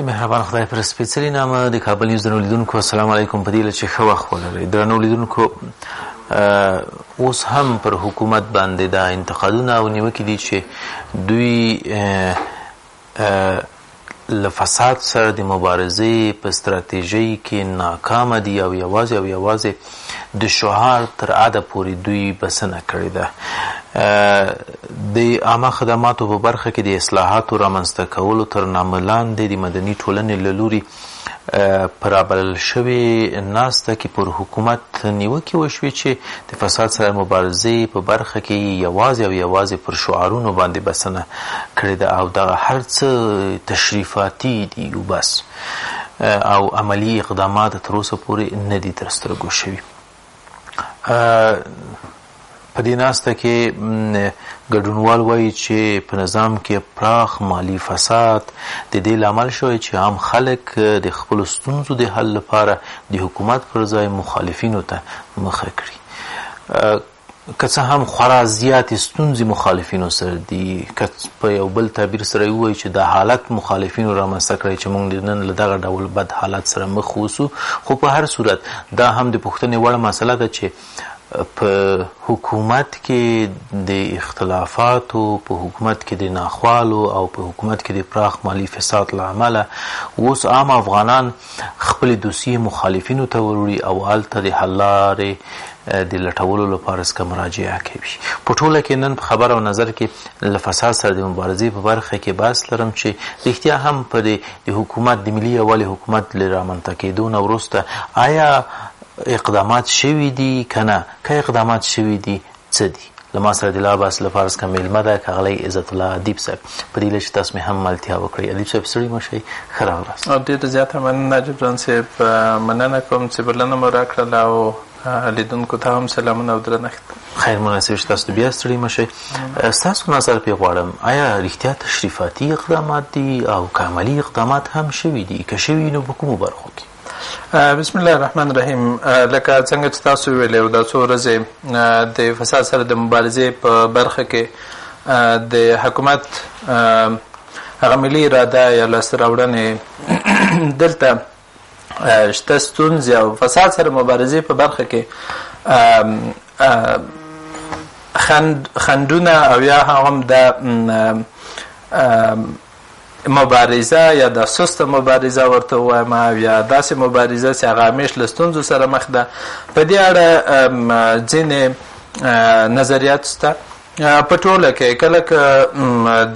د مهربان خدای پر سپېڅلي نامه د کابل نیوز درنو لیدونکو السلام علیکم په دې هیله چې ښه وخت ولرئ درنو لیدونکو اوس هم پر حکومت باندې دا انتقادونه او نیوکې دي چې دوی اه له فساد سره د مبارزې په ستراتیژۍ کې ناکام دي او یوازې او یوازې د شعار تر عده پورې دوی بسنه کړې ده د عامه خدماتو په برخه کې د اصلاحاتو رامنځته کولو تر نامه لاندې د مدني ټولنې له لوري په رابلل شوې ناسته کې پر حکومت نیوکې وشوې چې د فساد سره مبارزې په برخه کې یې یوازې او یوازې پر شعارونو باندې بسنه کړې ده او دغه هر څه تشریفاتي دي او بس او عملي اقدامات تر اوسه پورې نه دي تر سترګو شوي. په دې ناسته کې ګډونوال وایي چې په نظام کې پراخ مالی فساد د دې لامل شوی چې عام خلک د خپل ستونزو د حل لپاره د حکومت پر ځای مخالفینو ته مخه کړي که څه هم خورا زیاتې ستونزې مخالفینو سره دي، که په یو بل تعبیر سره یې ووایو چې دا حالت مخالفینو رامنځته کړی چې موږ نن له دغه ډول بد حالت سره مخ اوسو، خو په هر صورت دا هم د پوښتنې وړ مسئله ده چې په حکومت کې د اختلافاتو، په حکومت کې د ناخوالو او په حکومت کې د پراخ مالي فساد له امله اوس عام افغانان خپلې دوسیې مخالفینو ته وروړي او هلته د حل لارې د لټولو لپاره څخه مراجعه کوي. په ټوله کې نن په خبر او نظر کې له فساد سره د مبارزې په برخه کې بحث لرم چې رښتیا هم په دې د حکومت د ملي یووالي حکومت له رامنځته کېدو نه وروسته ایا اقدامات شوي دي که نه؟ که اقدامات شوي دي څه دي؟ له ما سره د لا عباس له فارس کا میلمه ده کاغلی عزت الله ادیب صاحب په دې چې تاسو مې هم ملتیا وکړي ادیب صاحب سړي مو شي خره ولاس او دې ته زیاته مننه نجیب جان صاحب مننه کوم چې بلنه مو راکړه او لیدونکو ته هم سلامونه او درنښت خیر مناسب چې تاسو بیا ستړي مشي تاسو نظر په غواړم آیا رښتیا تشریفاتي اقدامات دي او کاملي اقدامات هم شوي دي که شوي نو په کومو برخو کې بسم الله الرحمن الرحیم لکه څنګه چې تاسو ویلې او دا څو ورځې د فساد سره د مبارزې په برخه کې د حکومت هغه ملي اراده یا لاسته راوړنې دلته شته ستونزې او فساد سره مبارزې په برخه کې خند خندونه او یا هم د مبارزه یا دا سسته مبارزه ورته ووایم او یا داسې مبارزه چې هغه همیش له ستونزو سره مخ ده په دې اړه ځینې نظریات شته په ټوله کې کله که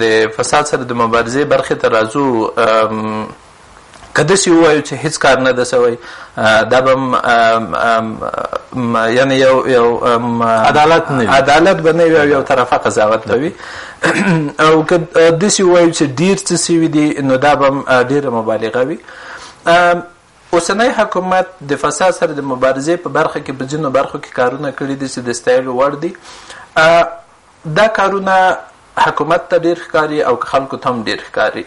د فساد سره د مبارزې برخې ته راځو که داسې ووایو چې هیڅ کار نه ده سوی دا به یعنې یو یو عدالت نه عدالت به نه وي او یو طرفه قضاوت به وي او که داسې ووایو چې ډېر څه سوي دي نو دا به ډېره مبالغه وي اوسنی حکومت د فساد سره د مبارزې په برخه کې په ځینو برخو کې کارونه کړي دي چې د ستایلو وړ دي دا کارونه حکومت ته ډېر ښکاري او خلکو ته هم ډېر ښکاري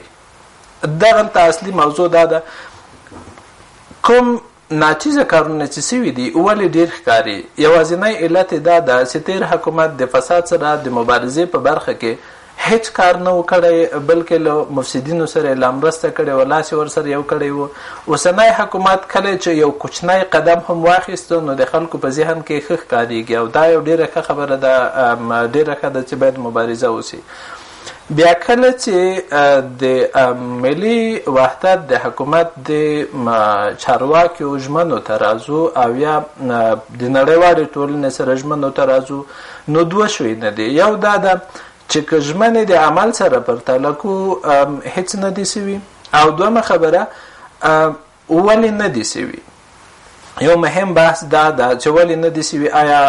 دغلته اصلي موضوع دا ده کوم ناچیزه کارونه چې سوي دي ولې ډیر ښکاري یوازینی علت دا ده چې تیر حکومت د فساد سره د مبارزې په برخه کې هیڅ کار نه وکړی بلکې له مفسدینو سره لا مرسته کړې و لاس ور سره یو کړی وو اوسنی حکومت کله چې یو کوچنی قدم هم واخیست نو د خلکو په ذهن کې خخ کاریږي او دا یو ډیره ښه خبره ده ډیره ښه ده چې باید مبارزه وسی بیا کله چې د ملي وحدت د حکومت د چارواکیو ژمنو ته راځو او یا د نړیوالې ټولنې سره ژمنو ته راځو نو دوه شوي نه دي یو دا ده چې که ژمنې د عمل سره پرتله کو هیڅ نه دي سوي او دومه خبره ولې نه دي شوي؟ یو مهم بحث دا ده چې ولې نه دي شوي؟ آیا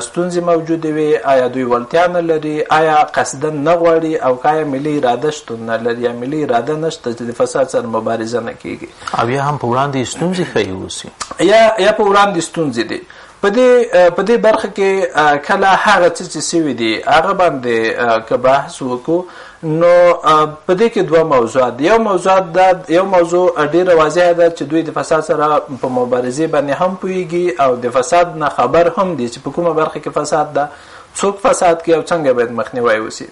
ستونزې موجودې وي؟ آیا دوی وړتیا نه لري؟ آیا قصدا نه غواړي او که آیا ملي اراده شتون نه لري یا ملي اراده نشته چې د فساد سره مبارزه نه کیږي؟ او یا هم په وړاندې ستونزې ښیي اوسي؟ یا یا په وړاندې ستونزې دي پدې پدې برخه کې کله هغه څه چې سوي دي هغه باندې که بحث وکړو نو پدې کې دوه موضوعات یو موضوع دا یو موضوع ډیره واضحه ده چې دوی د فساد سره په مبارزه باندې هم پويږي او د فساد نه خبر هم دي چې په کومه برخه کې فساد ده څوک فساد کوي او څنګه باید مخنیوي وسی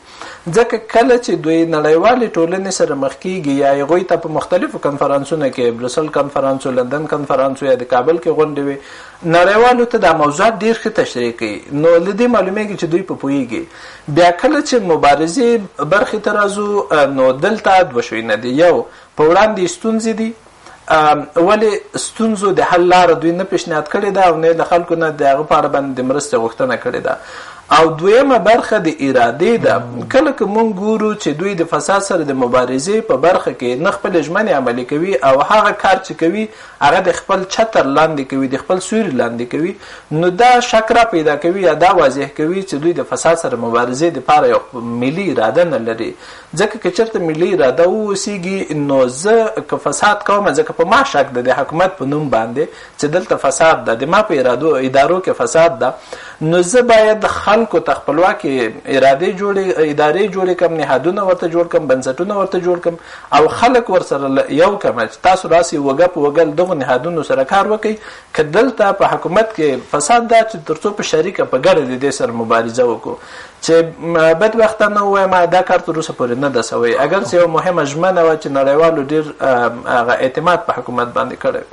ځکه کله چې دوی نړیوالې ټولنې سره مخ کیږي یا هغوی ته په مختلفو کنفرانسونو کې برسل کنفرانس و لندن کنفرانس یا د کابل کې غونډې وي نړیوالو ته دا موضوعات ډیر ښه تشریح کوي نو له دې معلومیږي چې دوی په پوهیږي بیا کله چې مبارزې برخې ته راځو نو دلته دوه شوي نه دي یو په وړاندې ستونزې دي ولې ستونزو د حل لاره دوی نه پیشنهاد کړې ده او نه د خلکو نه د هغه په اړه باندې د مرستې غوښتنه کړې ده او دویمه برخه د ارادې ده کله که مونږ ګورو چې دوی د فساد سره د مبارزې په برخه کې نه خپل ژمنې عملي کوي او هغه کار چې کوي هغه د خپل چتر لاندې کوي د خپل سوري لاندې کوي نو دا شک را پیدا کوي یا دا واضح کوي چې دوی د فساد سره مبارزې دپاره یو ملي اراده نه لري ځکه که چرته ملي اراده واوسیږي نو زه که فساد کوم ځکه په ما شک ده د حکومت په نوم باندې چې دلته فساد ده د ما په ارادو ادارو کې فساد ده نو زه باید خلکو ته خپلواکې ارادې جوړې ادارې جوړې کم نهادونه ورته جوړ کم بنسټونه ورته جوړ کم او خلک ورسره یو کم چې تاسو راسي وګه په وګل دغه نهادونو سره کار وکړي که دلته په حکومت کې فساد ده چې ترڅو په شریکه په ګډه د دې سره مبارزه وکړو چې بدبختانه ووایم دا کار تر اوسه پورې نه ده سوی اګر چې یو مهمه ژمنه وه چې نړیوالو ډېر هغه اعتماد په حکومت باندې کړی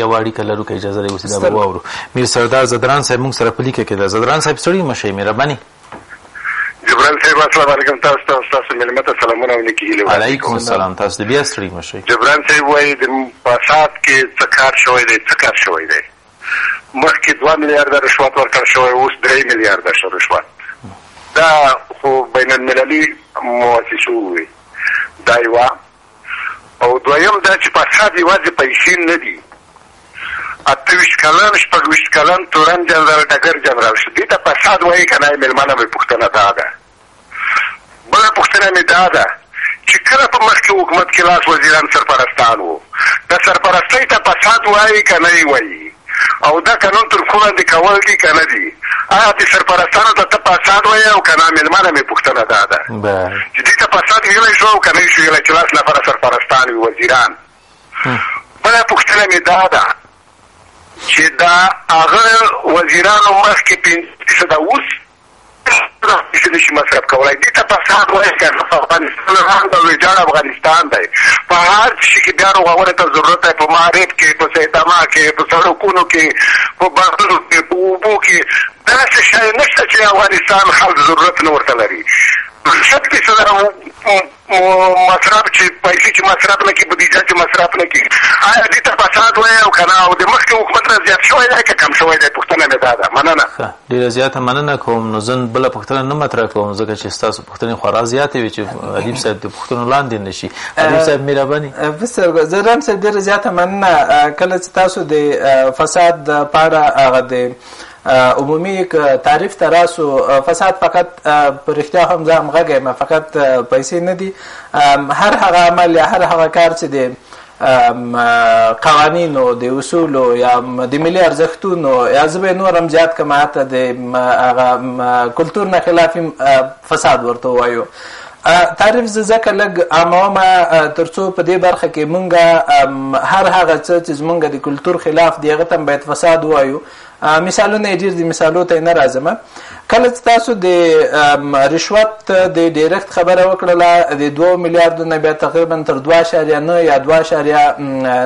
یو اړیکه لرو که اجازه لري اوس دا به واورو میر سردار زدران صاحب موږ سره په لیکه کې ده زدران صاحب ستړي مه شئ مهرباني جبران صاحب السلام علیکم تاسو ته تاسو ملمت سلامونه او نیکی هیله علیکم السلام تاسو د بیا ستړي مشه جبران صاحب وایي د پاسات کې څه کار شوی دی څه کار شوی دی مخکې دوه میلیارده رشوت ورکړ شوی اوس درې میلیارده شو رشوت دا خو بین المللی موسسو وي دا یوه او دویم دا چې فساد یوازې پیسې نه دي اته ویشت کلن شپږ ویشت کلن تورن جنرال ډګر جنرال شو دې ته فساد وایي که نه مېلمانه مې پوښتنه دا ده بله پوښتنه مې دا ده چې کله په مخکې حکومت کې لاس وزیران سرپرستان وو دا سرپرستۍ ته فساد وایې که نه یې وایي او دا قانون تر پښو لاندې کول دي که نه دي ایا دې سرپرستانو ته ته فساد وایې او که نه مېلمانه مې پوښتنه دا ده چې دوی ته فساد ویلی شو او که نه یې شو ویلی چې لاس نفره سرپرستان وي وزیران بله پوښتنه مې دا ده چې دا هغه وزیرانو مخکې پنځه فیصده اوس دا څه نشي مصرف کولای دې ته فساد وایي که نه افغانستان ران د ویجاړ افغانستان دی په هر شي کې بیا رغونه ته ضرورت دی په معارف کې په سیدما کې په سړکونو کې په بندونو کې په اوبو کې داسې شی نشته چې افغانستان خلک ضرورت نه ورته لري شت کې سره مصرف چی پیسی چی مصرف نه کی بودیجه چی مصرف نه کی ایا دی ته فساد وایی او کنه او د مخکی حکومت نه زیات شوی دی که کم شوی دی پوښتنه می دا ده مننه. ښه ډیره زیاته مننه کوم نو زن بله پوښتنه نه مطرح کوم ځکه چې ستاسو پوښتنې خورا زیاتې وي چې ادیب صاحب د پوښتنو لاندې نشي ادیب صاحب مهرباني بسر زران صاحب ډیره زیاته مننه کله چې تاسو د فساد په اړه هغه د عمومي که تعریف ته راسو فساد فقط په رښتیا هم زه همغږی یم فقط پیسې نه دي هر هغه عمل یا هر هغه کار چې دی قوانینو د اصولو یا د ملي ارزښتونو یا زه به نور هم زیات کړم حتی د هغه کلتور نه خلاف فساد ورته وایو تعریف زه ځکه لږ عاموم تر څو په دې برخه کې مونږ هر هغه څه چې زمونږ د کلتور خلاف دی هغه ته باید فساد وایو مثالونه یې ډېر دي، مثالو ته یې نه راځم. کله چې تاسو د رشوت د ډیرکت خبره وکړله، د دوو میلیاردو نه بیا تقریبا تر دوه اعشاریه نه یا دوه اعشاریه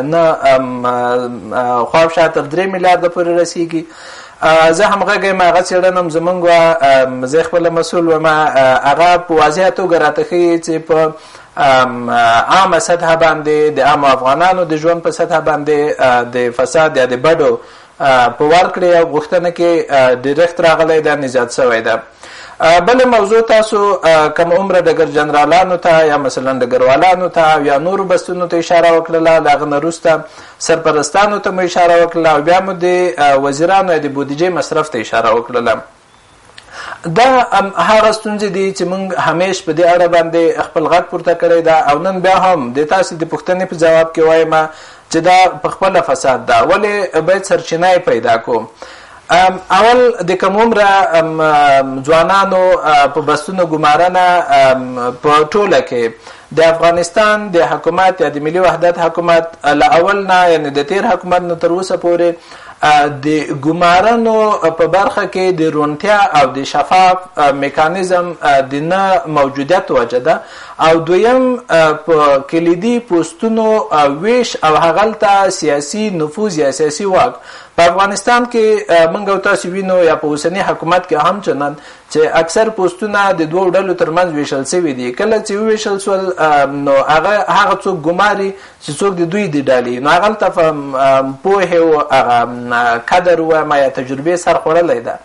نه خواوشا تر درې میلیارده پورې رسېږي. زه همغږی یم، هغه څېړنه هم زمونږ وه، زه خپله مسؤل وم، هغه په واضحه توګه راته ښیي چې په عامه سطحه باندې د عامو افغانانو د ژوند په سطحه باندې د فساد یا د بډو په ورکړې او غوښتنه کې ډیرښت راغلی ده نجات شوی ده بل موضوع تاسو کم عمر ډګر جنرالانو ته یا مثلا ډګروالانو ته او یا نورو بستونو ته اشاره وکړله د هغه نه وروسته سرپرستانو ته مو اشاره وکړله او بیا مو د وزیرانو یا د بودیجې مصرف ته اشاره وکړله دا هغه ستونزې دي چې موږ همیش په دې اړه باندې خپل غږ پورته کړی دا او نن بیا هم د تاسو د پوښتنې په جواب کې وایم چې دا په خپل فساد دا ولې باید سرچینه پیدا کو اول د کوم را ځوانانو په بسونو ګمارنه په ټوله کې د افغانستان د حکومت یا د ملي وحدت حکومت له اول نه یعنې د تیر حکومت نه تر اوسه پورې د ګمارنو په برخه کې د رونتیا او د شفاف میکانیزم د نه موجودیت وجه ده او دویم په کلیدي پوستونو ویش او هغلته سیاسي نفوذ یا سیاسي واک په افغانستان کې منګ او تاسو وینو یا په اوسنی حکومت کې هم چنن چې اکثر پوسټونه د دوو ډلو ترمنځ ویشل شوي دي کله چې وویشل شول نو هغه هغه څوک ګماري چې څوک د دوی دی ډلې نو هغه ته پوهه او هغه قدر و ما یا تجربه سر خوړلې ده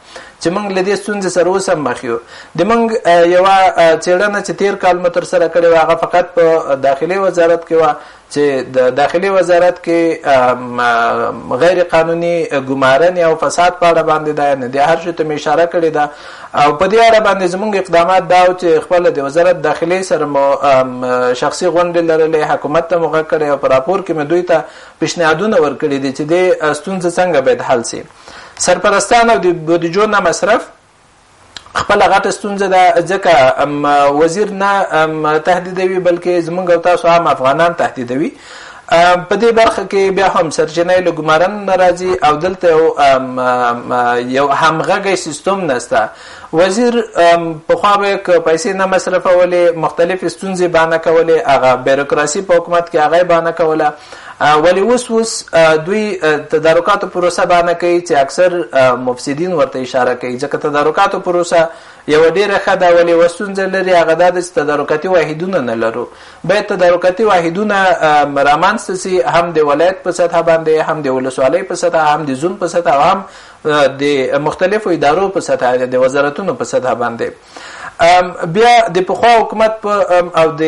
چې موږ لدې ستونزې سره اوس هم مخ یو د موږ یو چیرنه چې تیر کال متر سره کړي واغه فقط په داخلي وزارت کې و چې د داخلي وزارت کې غیر قانوني ګمارنې او فساد په اړه باندې دا نه دی هر شي ته مې اشاره کړې ده او په دې اړه باندې زمونږ اقدامات دا و چې خپل د وزارت داخلي سره مو شخصي غونډې لرلې حکومت ته موږ کړې او په راپور کې مې دوی ته پیشنهادونه ورکړي دي چې د ستونزې څنګه باید حل شي سرپرستان او د بودیجو نه مصرف خپل غټه ستونزه ده ځکه وزیر نه تهدیدوي بلکې زمونږ او تاسو عام افغانان تهدیدوي په دې برخه کې بیا هم سرچینه له ګمارن ناراضي او دلته یو همغږی سیستم نشته وزیر په خوا به پیسې نه مصرفولې مختلف ستونزې بانه کولې هغه بیروکراسي په حکومت کې هغه بانه کوله ولی اوس اوس دوی تدارکاتو پروسه باندې کوي چې اکثر مفسدین ورته اشاره کوي ځکه تدارکاتو پروسه یو ډیره ښه ده ولی وسونځه لري هغه د تدارکاتي واحدونه نه لرو باید تدارکاتي واحدونه رامنځ سي هم د ولایت په سطح باندې هم د ولسوالۍ په سطح هم د زون په سطح هم د مختلفو ادارو په سطح د وزارتونو په سطح باندې بیا د پخوا حکومت په او د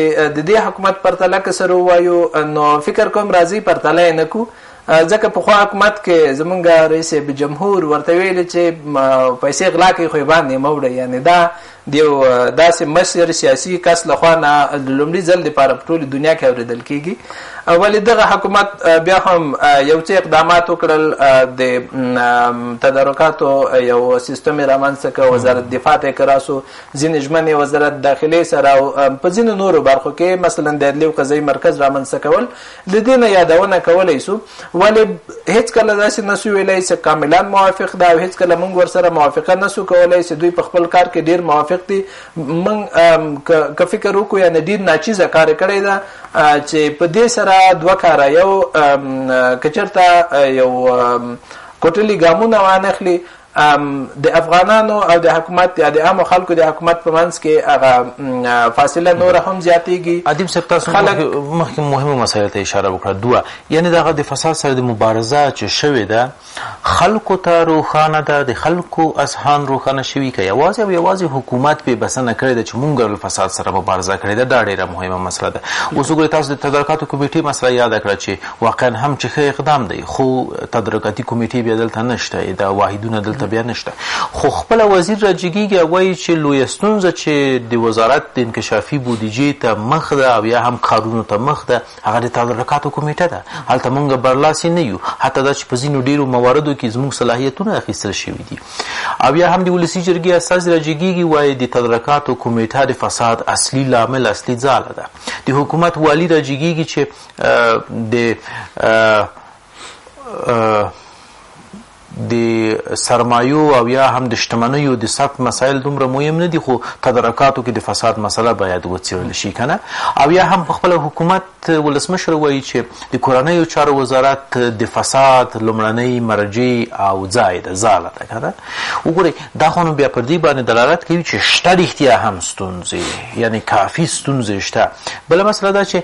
دې حکومت پرتله که سره وایو نو فکر کوم راځي پرتله نه کو ځکه په خو حکومت کې زمونږ رئیس جمهور ورته ویل چې پیسې غلا کوي خو باندې موړ یعنی دا دیو داسې مشر سیاسي کس لخوا نه لومړي ځل لپاره په ټول دنیا کې اوریدل کیږي ولې دغه حکومت بیا هم یو څه اقدامات وکړل د تدارکاتو یو سیستم رامنځته کړ وزارت دفاع ته کراسو ځینې ژمنې وزارت داخلي سره او په ځینو نورو برخو کې مثلا د عدلي او قضایي مرکز رامنځته کول د دې نه یادونه کولی سو ولې هیڅ کله داسې نسو ویلی چې کاملا موافق ده او هیڅ کله موږ ورسره موافقه نسو کولی چې دوی په خپل کار کې ډیر موافق دي موږ که فکر وکړو یعنی ډیر ناچیزه کار کړی ده چې په دې سره دوه کاره یو کچرته یو کوټلی ګامونه وانخلي د افغانانو او د حکومت یا د عامو خلکو د حکومت په منځ کې هغه فاصله نور هم زیاتېږي ادیب صاحب تاسو مخکې مهمه مسایل ته اشاره وکړه دوه یعنی دغه د فساد سره د مبارزه چې شوې ده خلکو ته روښانه ده، د خلکو اذهان روښانه شوي، که یوازې او یوازې حکومت پرې بسنه کړې ده چې مونږ له فساد سره مبارزه کړې ده، دا ډېره مهمه مسله ده. اوس وګورئ، تاسو د تدارکاتو کمېټې مسله یاده کړه چې واقعاً هم چې ښه اقدام دی، خو تدارکاتي کمېټې بیا دلته نشته، دا واحدونه دلته بیا نشته، خو خپله وزیر را جګېږي او وایي چې لویه ستونزه چې د وزارت د انکشافي بودجې ته مخ ده او یا هم کارونو ته مخ ده، هغه د تدارکاتو کمېټه ده، هلته موږ برلاسي نه یو، حتی دا چې په ځینو ډېرو مواردو کې زموږ صلاحیتونه اخیستل شوي دي او یا هم د ولسي جرګې استازي راجګېږي وایي د تدارکاتو کمېټه د فساد اصلي لامل، اصلي ځاله ده، د حکومت والي راجګېږي چې د د سرمایو او یا هم د شتمنیو د ثبت مسایل دومره مهم نه دي خو تدارکاتو کې د فساد مسله باید وڅیړل شي کنه او یا هم په خپل حکومت ولسمشر وایي چې د کورنیو چارو وزارت د فساد لومړنۍ مرجع او ځای ده ځاله ده کنه وګورئ دا خو نو بیا پر دې باندې دلالت کوي چې شته رښتیا هم ستونزې یعنی کافي ستونزې شته بله مسله دا چې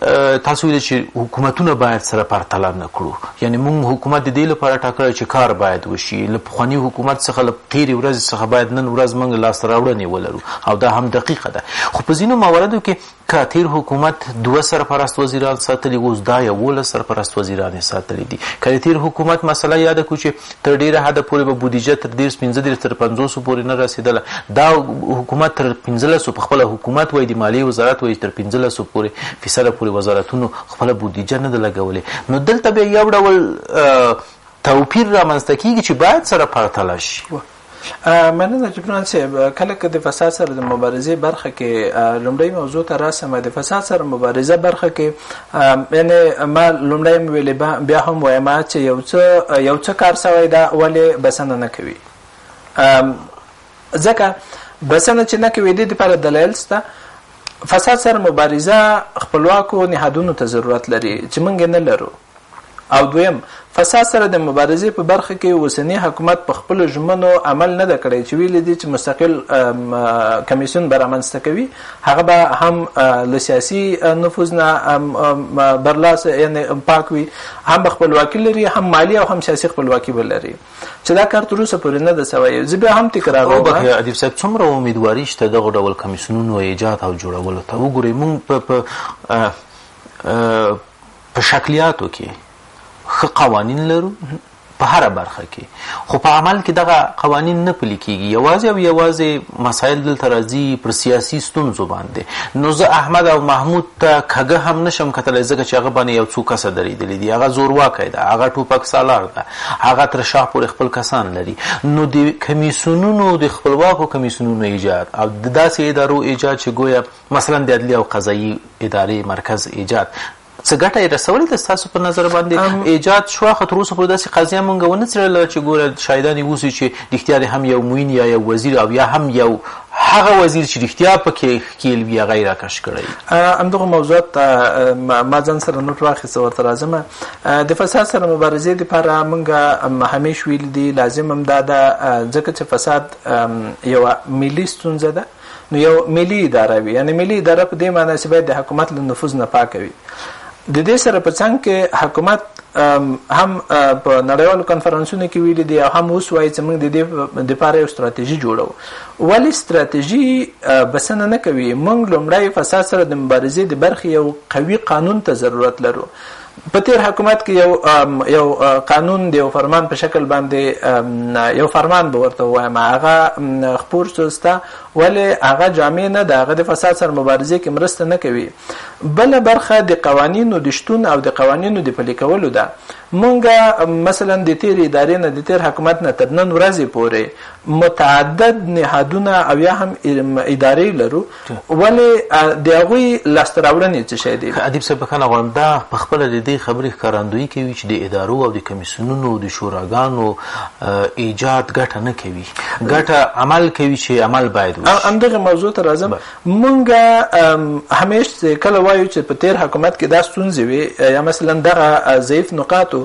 تاسو ویل چې حکومتونه باید سره پرتله نه کړو یعنی مونږ حکومت د دې لپاره ټاکلی چې کار باید وشي له پخواني حکومت څخه له تیرې ورځې څخه باید نن ورځ مونږ لاسته راوړنې ولرو او دا هم دقیقه ده خو په ځینو مواردو کې که تیر حکومت دوه سرپرست وزیران ساتلي اوس دا یولس سرپرست وزیران یې ساتلي دي که د تیر حکومت مسله یاده کړو چې تر ډېره حده پورې به بودیجه تر دېرش پنځه دېرش تر پنځوسو پورې نه رسېدله دا حکومت تر پنځلسو په خپله حکومت وایي د مالیې وزارت وایي تر پنځلسو پورې فیصده پورې وزارتونو خپله بودیجه نه ده لګولې نو دلته بیا یو ډول توپیر رامنځته کېږي چې باید سره پرتله شي مننه جبران صاحب کله که د فساد سره د مبارزې برخه کې لومړی موضوع ته راسم د فساد سره مبارزه برخه کې یعنی ما لومړی ویلې بیا هم وایم چې یو څه یو څه کار سوی دا ولې بسنه نه کوي ځکه بسنه چې نه کوي د لپاره دلایل سته فساد سره مبارزه خپلواکو نهادونو ته ضرورت لري چې مونږ نه لرو او دویم فساد سره د مبارزې په برخه کې اوسني حکومت په خپلو ژمنو عمل نه ده کړی چې ویلي دي چې مستقل کمیسیون به رامنځته کوي هغه به هم له سیاسي نفوذ نه برلاسه یعنی پاک وي هم به خپلواکي لري هم مالي او هم سیاسي خپلواکي به لري چې دا کار تر اوسه پورې نه ده سوی زه بیا هم تکراروم وبخښه ادیب صاحب څومره امیدواري شته دغه ډول کمیسیونونو ایجاد او جوړولو ته وګورئ موږ په په شکلیاتو کې ښه قوانین لرو په هره برخه کې خو په عمل کې دغه قوانین نه پلي کېږي یوازې او یوازې مسایل دلته راځي پر سیاسي ستونزو باندې نو زه احمد او محمود ته کږه هم نشم کتلی ځکه چې هغه باندې یو څو کسه درېدلي دي هغه زورواکی ده هغه ټوپک سالار ده هغه تر شاه پورې خپل کسان لري نو د کمیسیونونو د خپلواکو کمیسیونونو ایجاد او د داسې ادارو ایجاد چې ګویا مثلا د عدلي او قضايي ادارې مرکز ايجاد څه ګټه يې رسولې ده ستاسو په نظر باندې ایجاد شو خو تر اوسه پورې داسې قضیه مونږ ونه څېړله چې ګوره شاهدان یې اوسي چې رښتیا دې هم یو معین یا یو وزیر او یا هم یو هغه وزیر چې رښتیا پکې ښکیل وي هغه یې راکش کړی همدغه موضوعات ما ځان سره نوټ واخیسته ورته راځم د فساد سره مبارزې دپاره موږ همیش ویلي دي لازم هم دا ده ځکه چې فساد یوه ملي ستونزه ده نو یو ملي اداره وي یعنی ملي اداره په دې معنی چې باید د حکومت له نفوذ نه پاکه وي د دې سره په څنګ کې حکومت هم په نړیوالو کانفرنسونو کې ویلي دي او هم اوس وایي چې موږ د دې د پاره یو ستراتیژي جوړو ولی ستراتیژي بسنه نه کوي موږ لومړی فساد سره د مبارزې د برخې یو قوي قانون ته ضرورت لرو په تیر حکومت کې یو یو قانون دی یو فرمان په شکل باندې یو فرمان به ورته وایم هغه خپور سوستا ولی هغه جامع نه ده هغه د فساد سره مبارزه کې مرسته نه کوي بل برخه د قوانینو د شتون او د قوانینو د پلي کولو ده مونږه مثلا د تیر ادارې نه د تیر حکومت نه تر نن ورځې پورې متعدد نهادونه او یا هم ادارې لرو ته. ولې د هغوی لاسته راوړنې څه شی دي؟ ادیب صاحب بښنه غواړم دا په خپله د دې خبرې ښکاراندویي کوي چې د ادارو او د کمیسیونونو د شوراګانو ایجاد ګټه نه کوي ګټه عمل کوي چې عمل باید وشي همدغه موضوع ته راځم مونږ همیش کله وایو چې په تیر حکومت کې دا ستونزې وي یا مثلا دغه ضعیف نقاط او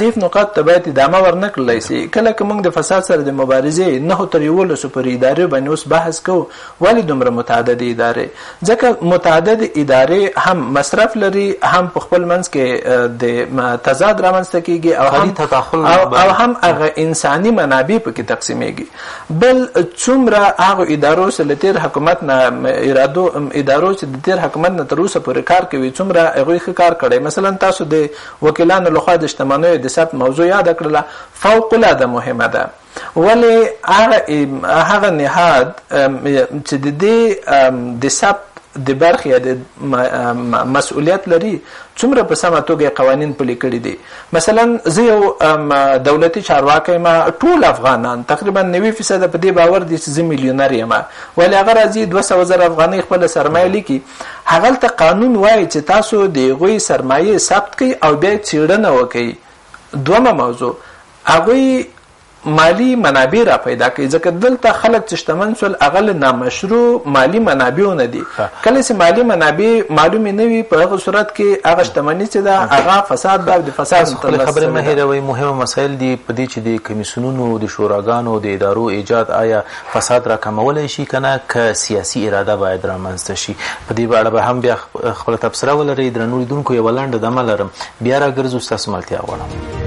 ضعیف نقاط ته باید ادامه ورنکړل شي کله که مونږ د فساد سره د مبارزې نه تر یو لسو پر ادارې باندې اوس بحث کوو ولې دومره متعددې ادارې؟ ځکه متعددې ادارې هم مصرف لري، هم په خپل منځ کې د تضاد رامنځته کېږي او هم تداخل او هم هغه انساني منابع پکې تقسیمېږي. بل څومره هغو ادارو چې له تېر حکومت نه ارادو ادارو چې د تېر حکومت نه تر اوسه پورې کار کوي، څومره هغوی ښه کار کړی. مثلا تاسو د وکیلانو له خوا د شتمنیو د ثبت موضوع یاده کړله، فوق العاده مهمه ده. ولې هغه هغه نهاد چې د دې د ثبت د برخې یا د مسؤلیت لري څومره په سمه توګه قوانین پلي کړي دي مثلا زه یو دولتي چارواکی ما ټول افغانان تقریبا 90% په دې باور دي چې زه میلیونر یم ولې هغه راځي 200 زره افغانۍ خپل سرمایه لیکي هغه ته قانون وایي چې تاسو د غوي سرمایه ثبت کړئ او بیا چیړنه وکړئ دومره موضوع هغوی مالي منابع را پیدا کوي ځکه دلته خلک چې شتمن سول هغه له نامشروع مالي منابعو نه دي کله چې مالي منابع معلومې نه وي په هغه صورت کې هغه شتمني چې ده هغه فساد ده او د فساد خپل خبرې مه هېروئ مهمه مسایل دي په دې چې د کمیسیونونو د شوراګانو د ادارو ایجاد آیا فساد راکمولای شي کنه که سیاسي اراده باید رامنځته شي په دې اړه به هم بیا خپل تبصره ولرئ درنو لیدونکو یو لنډه دمه لرم بیا راګرځو ستاسو ملتیا غواړم